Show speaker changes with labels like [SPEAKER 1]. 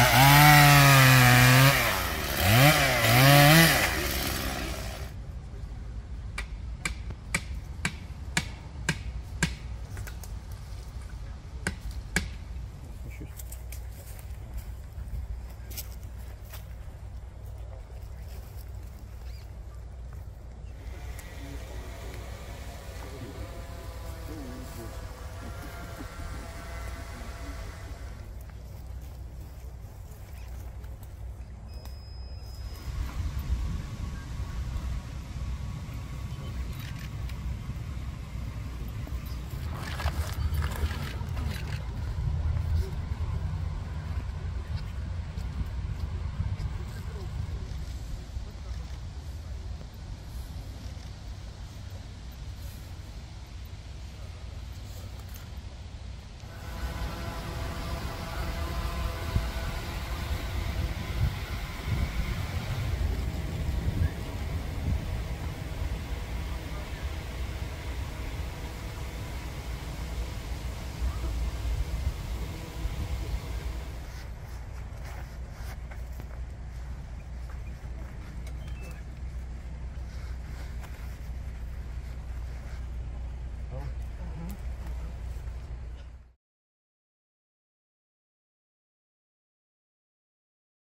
[SPEAKER 1] Uh-uh.